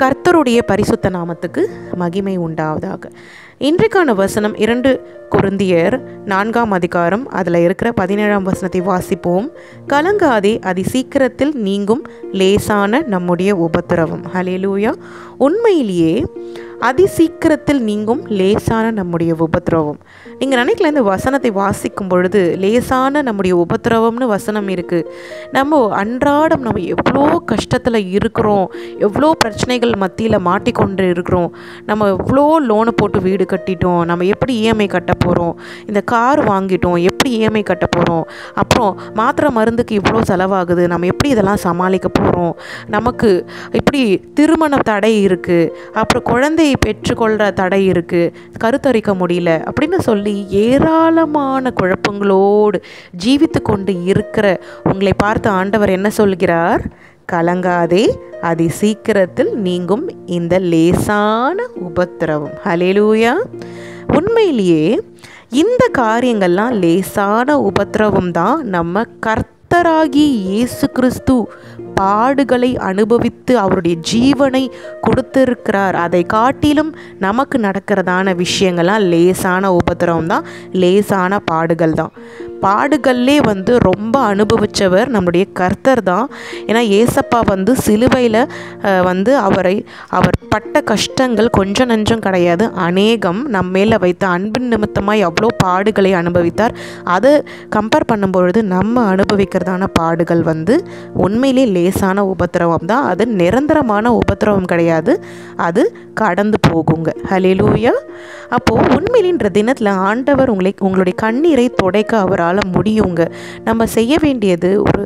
கர்த்தருடைய பரிசுத்த நாமத்துக்கு மகிமை உண்டாவதாக. இன்றைக்கான வசனம் இரண்டு குருந்தியர் நான்காம் அதிகாரம் அதில் இருக்கிற பதினேழாம் வசனத்தை வாசிப்போம். கலங்காதே அதி சீக்கிரத்தில் நீங்கும் லேசான நம்முடைய உபத்திரவம். ஹலேலூயா உண்மையிலேயே அதி சீக்கிரத்தில் நீங்கும் லேசான நம்முடைய உபத்திரவம். நீங்கள் நினைக்கல இந்த வசனத்தை வாசிக்கும் பொழுது லேசான நம்முடைய உபத்திரவம்னு வசனம் இருக்குது நம்ம அன்றாடம் நம்ம எவ்வளோ கஷ்டத்தில் இருக்கிறோம் எவ்வளோ பிரச்சனைகள் மத்தியில் மாட்டிக்கொண்டு இருக்கிறோம் நம்ம எவ்வளோ லோனை போட்டு வீடு கட்டிட்டோம் நம்ம எப்படி இஎம்ஐ கட்ட போகிறோம் இந்த கார் வாங்கிட்டோம் எப்படி இஎம்ஐ கட்ட போகிறோம் அப்புறம் மாத்திரை மருந்துக்கு இவ்வளோ செலவாகுது நம்ம எப்படி இதெல்லாம் சமாளிக்க போகிறோம் நமக்கு இப்படி திருமண தடை இருக்குது அப்புறம் குழந்தை குழந்தையை பெற்றுக்கொள்கிற தடை இருக்குது கருத்தரிக்க முடியல. அப்படின்னு சொல்லி ஏராளமான குழப்பங்களோடு ஜீவித்து கொண்டு இருக்கிற உங்களை பார்த்து ஆண்டவர் என்ன சொல்கிறார்? கலங்காதே அதி சீக்கிரத்தில் நீங்கும் இந்த லேசான உபத்திரவம். ஹலேலூயா உண்மையிலேயே இந்த காரியங்கள்லாம் லேசான உபத்திரவம் தான் நம்ம கர்த்தராகி இயேசு கிறிஸ்து பாடுகளை அனுபவித்து அவருடைய ஜீவனை கொடுத்திருக்கிறார். அதை காட்டிலும் நமக்கு நடக்கிறதான விஷயங்கள்லாம் லேசான உபதிரவம் தான் லேசான பாடுகள் தான் பாடுகள்லே வந்து ரொம்ப அனுபவித்தவர் நம்முடைய கர்த்தர் தான். ஏன்னா ஏசப்பா வந்து சிலுவையில் வந்து அவரை அவர் பட்ட கஷ்டங்கள் கொஞ்சம் நஞ்சம் கிடையாது. அநேகம் நம்ம மேலே வைத்த அன்பின் நிமித்தமாக எவ்வளோ பாடுகளை அனுபவித்தார். அதை கம்பேர் பண்ணும்பொழுது நம்ம அனுபவிக்கிறதான பாடுகள் வந்து உண்மையிலே லேசான உபத்திரவம் தான். அது நிரந்தரமான உபத்திரவம் கிடையாது. அது கடந்து போகுங்க. ஹலேலூயா அப்போது உண்மையிலின்ற தினத்தில் ஆண்டவர் உங்களை உங்களுடைய கண்ணீரை துடைக்க நம்மளால் முடியுங்க. நம்ம செய்ய வேண்டியது ஒரு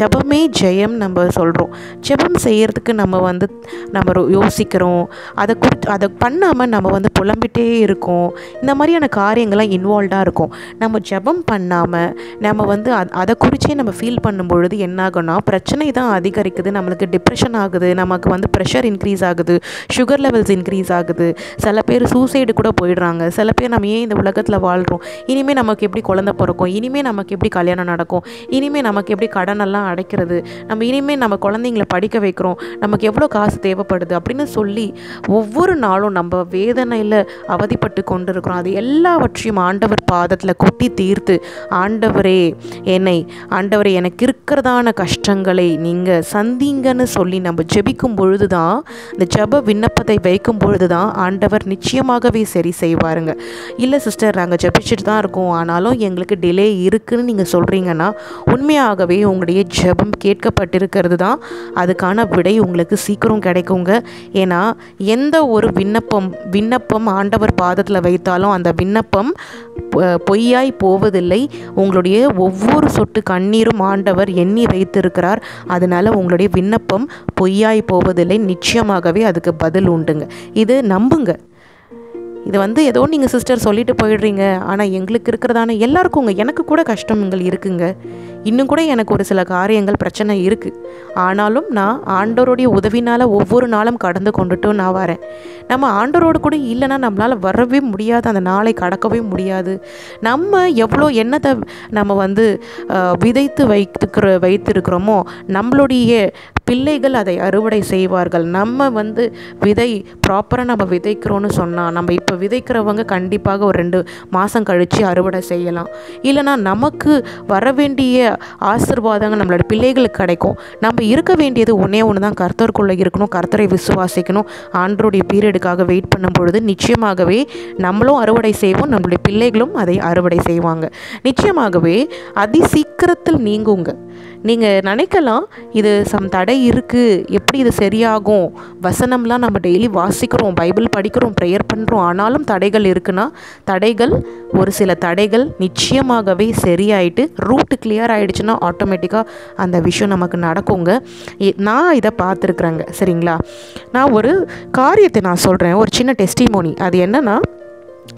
ஜபமே ஜெயம் நம்ம சொல்கிறோம் ஜெபம் செய்கிறதுக்கு நம்ம வந்து நம்ம யோசிக்கிறோம். அதை குறித்து அதை பண்ணாமல் நம்ம வந்து புலம்பிட்டே இருக்கோம். இந்த மாதிரியான காரியங்கள்லாம் இன்வால்வ்டாக இருக்கும். நம்ம ஜபம் பண்ணாமல் நம்ம வந்து அதை குறித்தே நம்ம ஃபீல் பண்ணும் பொழுது என்னாகும்னா பிரச்சனை தான் அதிகரிக்குது. நம்மளுக்கு டிப்ரெஷன் ஆகுது. நமக்கு வந்து ப்ரெஷர் இன்க்ரீஸ் ஆகுது. சுகர் லெவல்ஸ் இன்க்ரீஸ் ஆகுது. சில பேர் சூசைடு கூட போயிடுறாங்க. சில பேர் நம்ம ஏன் இந்த உலகத்தில் வாழ்கிறோம் இனிமேல் நமக்கு எப்படி குழந்த பிறக்கும்? இனிமேல் நமக்கு எப்படி கல்யாணம் நடக்கும்? இனிமேல் நமக்கு எப்படி கடனெல்லாம் அடைக்கிறது? நம்ம இனிமேல் நம்ம குழந்தைங்கள படிக்க வைக்கிறோம். நமக்கு எவ்வளோ காசு தேவைப்படுது அப்படின்னு சொல்லி ஒவ்வொரு நாளும் நம்ம வேதனையில் அவதிப்பட்டு கொண்டு இருக்கிறோம் அது எல்லாவற்றையும் ஆண்டவர் பாதத்தில் கொட்டி தீர்த்து ஆண்டவரே என்னை ஆண்டவரே எனக்கு இருக்கிறதான கஷ்டங்களை நீங்கள் சந்திங்கன்னு சொல்லி நம்ம ஜெபிக்கும் பொழுது தான் இந்த ஜப விண்ணப்பத்தை வைக்கும் பொழுது தான் ஆண்டவர் நிச்சயமாகவே சரி செய்வாருங்க. இல்லை சிஸ்டர் நாங்கள் ஜபிச்சுட்டு தான் இருக்கோம். ஆனாலும் எங்களுக்கு டிலே இருக்குதுன்னு நீங்கள் சொல்கிறீங்கன்னா உண்மையாகவே உங்களுடைய ஜெபம் கேட்கப்பட்டிருக்கிறது தான் அதுக்கான விடை உங்களுக்கு சீக்கிரம் கிடைக்குங்க. ஏன்னா எந்த ஒரு விண்ணப்பம் விண்ணப்பம் ஆண்டவர் பாதத்தில் வைத்தாலும் அந்த விண்ணப்பம் பொய்யாய் போவதில்லை. உங்களுடைய ஒவ்வொரு சொட்டு கண்ணீரும் ஆண்டவர் எண்ணி வைத்திருக்கிறார். அதனால் உங்களுடைய விண்ணப்பம் பொய்யாய் போவதில்லை. நிச்சயமாகவே அதுக்கு பதில் உண்டுங்க. இது நம்புங்க. இது வந்து ஏதோ நீங்கள் சிஸ்டர் சொல்லிட்டு போயிடுறீங்க. ஆனால் எங்களுக்கு இருக்கிறதான எல்லாருக்குங்க எனக்கு கூட கஷ்டங்கள் இருக்குங்க. இன்னும் கூட எனக்கு ஒரு சில காரியங்கள் பிரச்சனை இருக்குது ஆனாலும் நான் ஆண்டவருடைய உதவினால் ஒவ்வொரு நாளும் கடந்து கொண்டுட்டும் நான் வரேன். நம்ம ஆண்டோரோடு கூட இல்லைன்னா நம்மளால் வரவே முடியாது. அந்த நாளை கடக்கவே முடியாது. நம்ம எவ்வளோ எண்ணத்தை நம்ம வந்து விதைத்து வைத்துக்கிற வைத்திருக்கிறோமோ நம்மளுடைய பிள்ளைகள் அதை அறுவடை செய்வார்கள். நம்ம வந்து விதை ப்ராப்பராக நம்ம விதைக்கிறோன்னு சொன்னால் நம்ம இப்போ விதைக்கிறவங்க கண்டிப்பாக ஒரு ரெண்டு மாதம் கழித்து அறுவடை செய்யலாம். இல்லைனா நமக்கு வர வேண்டிய ஆசிர்வாதங்கள் நம்மளோட பிள்ளைகளுக்கு கிடைக்கும். நம்ம இருக்க வேண்டியது ஒன்றே ஒன்று தான் கர்த்தருக்குள்ளே இருக்கணும் கர்த்தரை விசுவாசிக்கணும். ஆண்டருடைய பீரியடுக்காக வெயிட் பண்ணும் பொழுது நிச்சயமாகவே நம்மளும் அறுவடை செய்வோம் நம்மளுடைய பிள்ளைகளும் அதை அறுவடை செய்வாங்க. நிச்சயமாகவே அதி சீக்கிரத்தில் நீங்குங்க. நீங்கள் நினைக்கலாம் இது சம் தடை இருக்குது எப்படி இது சரியாகும்? வசனம்லாம் நம்ம டெய்லி வாசிக்கிறோம் பைபிள் படிக்கிறோம் ப்ரேயர் பண்ணுறோம் ஆனாலும் தடைகள் இருக்குன்னா தடைகள் ஒரு சில தடைகள் நிச்சயமாகவே சரியாயிட்டு ரூட்டு கிளியர் ஆகிடுச்சுன்னா ஆட்டோமேட்டிக்காக அந்த விஷயம் நமக்கு நடக்குங்க. நான் இதை பார்த்துருக்குறேங்க. சரிங்களா? நான் ஒரு காரியத்தை நான் சொல்கிறேன் ஒரு சின்ன டெஸ்டிமோனி அது என்னென்னா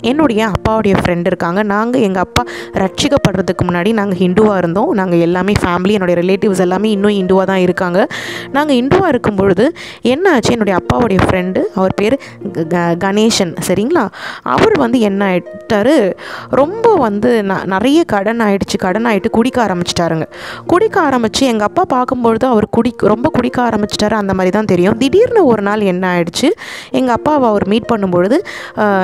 என்னுடைய அப்பாவுடைய ஃப்ரெண்டு இருக்காங்க. நாங்கள் எங்கள் அப்பா ரட்சிக்கப்படுறதுக்கு முன்னாடி நாங்கள் ஹிந்துவாக இருந்தோம். நாங்கள் எல்லாமே ஃபேமிலி என்னுடைய ரிலேட்டிவ்ஸ் எல்லாமே இன்னும் ஹிந்துவாக தான் இருக்காங்க. நாங்கள் ஹிந்துவாக இருக்கும் பொழுது என்ன ஆச்சு? என்னுடைய அப்பாவுடைய ஃப்ரெண்டு அவர் பேர் க- க- கணேசன் சரிங்களா? அவர் வந்து என்ன ஆகிட்டாரு ரொம்ப வந்து ந- நிறைய கடன் ஆயிடுச்சு. கடன் ஆகிட்டு குடிக்க ஆரம்பிச்சிட்டாருங்க. குடிக்க ஆரம்பித்து எங்கள் அப்பா பார்க்கும்பொழுது அவர் குடி ரொம்ப குடிக்க ஆரம்பிச்சிட்டாரு. அந்த மாதிரி தான் தெரியும். திடீர்னு ஒரு நாள் என்ன ஆயிடுச்சு? எங்கள் அப்பாவை அவர் மீட் பண்ணும்பொழுது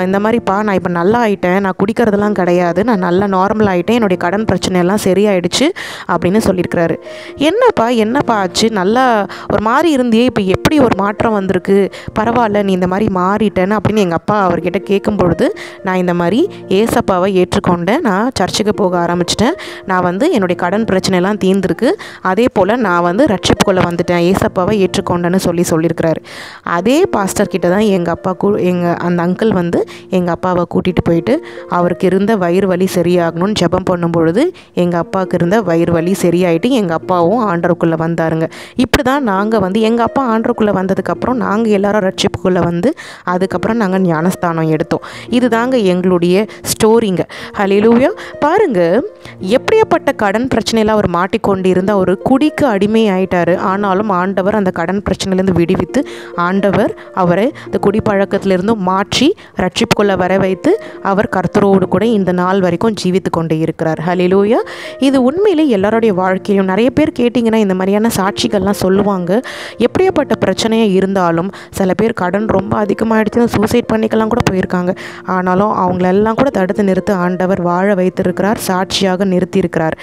இந்த மாதிரிப்பா நான் இப்போ நல்லா ஆயிட்டேன். நான் குடிக்கிறதெல்லாம் கிடையாது. நான் நல்லா நார்மல் ஆகிட்டேன் என்னுடைய கடன் பிரச்சனை எல்லாம் சரியாயிடுச்சு அப்படின்னு சொல்லியிருக்கிறாரு. என்னப்பா என்னப்பா ஆச்சு? நல்லா ஒரு மாதிரி இருந்தியே இப்போ எப்படி ஒரு மாற்றம் வந்திருக்கு? பரவாயில்ல நீ இந்த மாதிரி மாறிட்டேன்னு அப்படின்னு எங்கள் அப்பா அவர்கிட்ட கேட்கும் பொழுது நான் இந்த மாதிரி ஏசப்பாவை ஏற்றுக்கொண்டேன். நான் சர்ச்சுக்கு போக ஆரம்பிச்சிட்டேன். நான் வந்து என்னுடைய கடன் பிரச்சனையெல்லாம் தீர்ந்துருக்கு. அதே போல் நான் வந்து ரட்சிப்புக்குள்ளே வந்துட்டேன். ஏசப்பாவை ஏற்றுக்கொண்டேன்னு சொல்லி சொல்லியிருக்கிறாரு. அதே பாஸ்டர் கிட்ட தான் எங்கள் அப்பா எங்கள் அந்த அங்கிள் வந்து எங்கள் அப்பாவை கூட்டிகிட்டு போயிட்டு அவருக்கு இருந்த வயிறு வலி சரியாகணும்னு ஜெபம் பண்ணும் பொழுது எங்கள் அப்பாவுக்கு இருந்த வயிறு வலி சரியாயிட்டு எங்கள் அப்பாவும் ஆண்டருக்குள்ளே வந்தாருங்க. இப்படி தான் நாங்கள் வந்து எங்கள் அப்பா ஆண்டருக்குள்ளே வந்ததுக்கப்புறம் நாங்கள் எல்லாரும் ரட்சிப்புக்குள்ளே வந்து அதுக்கப்புறம் நாங்கள் ஞானஸ்தானம் எடுத்தோம். இது தாங்க எங்களுடைய ஸ்டோரிங்க. ஹலிலூயா பாருங்க எப்படியாப்பட்ட கடன் பிரச்சனையில் அவர் மாட்டிக்கொண்டு இருந்த ஒரு குடிக்கு அடிமை ஆயிட்டாரு ஆனாலும் ஆண்டவர் அந்த கடன் பிரச்சனையிலேருந்து விடுவித்து ஆண்டவர் அவரை அந்த குடிப்பழக்கத்திலிருந்து மாற்றி ரட்சிப்புக்குள்ளே வர வைத்து அவர் கர்த்தரோடு கூட இந்த நாள் வரைக்கும் ஜீவித்து கொண்டு இருக்கிறார். ஹலிலூயா இது உண்மையிலே எல்லாருடைய வாழ்க்கையிலும் நிறைய பேர் கேட்டிங்கன்னா இந்த மாதிரியான சாட்சிகள்லாம் சொல்லுவாங்க. எப்படியாப்பட்ட பிரச்சனையாக இருந்தாலும் சில பேர் கடன் ரொம்ப அதிகமாகிடுச்சுன்னு சூசைட் பண்ணிக்கலாம் கூட போயிருக்காங்க. ஆனாலும் அவங்களெல்லாம் கூட தடுத்து நிறுத்த ஆண்டவர் வாழ வைத்திருக்கிறார் சாட்சியாக நிறுத்தியிருக்கிறார்.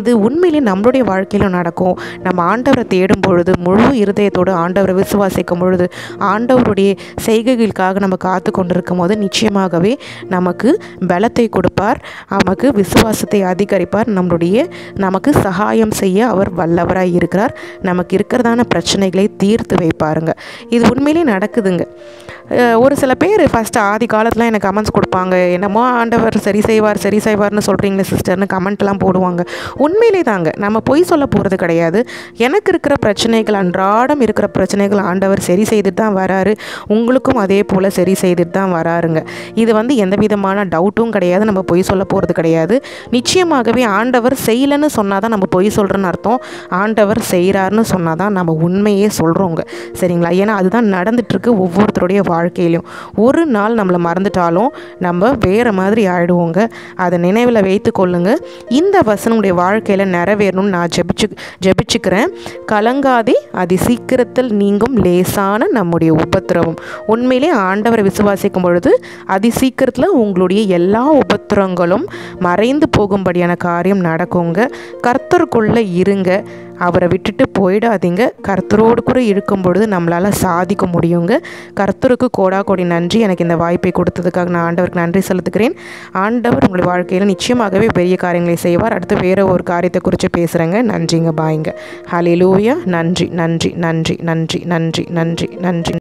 இது உண்மையிலே நம்மளுடைய வாழ்க்கையிலும் நடக்கும். நம்ம ஆண்டவரை தேடும் பொழுது முழு இருதயத்தோடு ஆண்டவரை விசுவாசிக்கும் பொழுது ஆண்டவருடைய செய்கைகளுக்காக நம்ம காத்து கொண்டிருக்கும் போது நிச்சயமாகவே நமக்கு பலத்தை கொடுப்பார். நமக்கு விசுவாசத்தை அதிகரிப்பார். நம்மளுடைய நமக்கு சகாயம் செய்ய அவர் வல்லவராக இருக்கிறார். நமக்கு இருக்கிறதான பிரச்சனைகளை தீர்த்து வைப்பாருங்க. இது உண்மையிலே நடக்குதுங்க. ஒரு சில பேர் ஃபஸ்ட்டு ஆதி காலத்தில் எனக்கு கமெண்ட்ஸ் கொடுப்பாங்க. என்னமோ ஆண்டவர் சரி செய்வார் சரி செய்வார்னு சொல்கிறீங்களே சிஸ்டர்னு கமெண்ட்லாம் போடுவாங்க. உண்மையிலே தாங்க நம்ம பொய் சொல்ல போகிறது கிடையாது. எனக்கு இருக்கிற பிரச்சனைகள் அன்றாடம் இருக்கிற பிரச்சனைகள் ஆண்டவர் சரி செய்துட்டு தான் வராரு. உங்களுக்கும் அதே போல் சரி செய்துட்டு தான் வராருங்க. இது வந்து எந்த விதமான டவுட்டும் கிடையாது. நம்ம பொய் சொல்ல போகிறது கிடையாது. நிச்சயமாகவே ஆண்டவர் செய்யலைன்னு சொன்னால் தான் நம்ம பொய் சொல்கிறேன்னு அர்த்தம். ஆண்டவர் செய்கிறாருன்னு சொன்னால் தான் நம்ம உண்மையே சொல்கிறோங்க சரிங்களா? ஏன்னா அதுதான் நடந்துட்டுருக்கு ஒவ்வொருத்தருடைய வாழ்க்கையிலையும் ஒரு நாள் நம்மளை மறந்துட்டாலும் நம்ம வேறு மாதிரி ஆயிடுவோங்க. அதை நினைவில் வைத்து கொள்ளுங்கள் இந்த வசனுடைய வாழ்க்கையில் நிறைவேறணும்னு நான் ஜெபிச்சு ஜெபிச்சுக்கிறேன். கலங்காதே அதி சீக்கிரத்தில் நீங்கும் லேசான நம்முடைய உபத்திரவம். உண்மையிலே ஆண்டவரை விசுவாசிக்கும் பொழுது அதி சீக்கிரத்தில் உங்களுடைய எல்லா உபத்திரங்களும் மறைந்து போகும்படியான காரியம் நடக்குங்க. கர்த்தருக்குள்ளே இருங்க. அவரை விட்டுட்டு போயிடாதீங்க. கர்த்தரோடு கூட இருக்கும் பொழுது நம்மளால் சாதிக்க முடியுங்க. கர்த்தருக்கு கோடா கோடி நன்றி. எனக்கு இந்த வாய்ப்பை கொடுத்ததுக்காக நான் ஆண்டவருக்கு நன்றி செலுத்துகிறேன். ஆண்டவர் உங்களுடைய வாழ்க்கையில் நிச்சயமாகவே பெரிய காரியங்களை செய்வார். அடுத்து வேறு ஒரு காரியத்தை குறித்து பேசுகிறேங்க நன்றிங்க. பாய்ங்க. ஹலிலூயா நன்றி நன்றி நன்றி நன்றி நன்றி நன்றி நன்றி.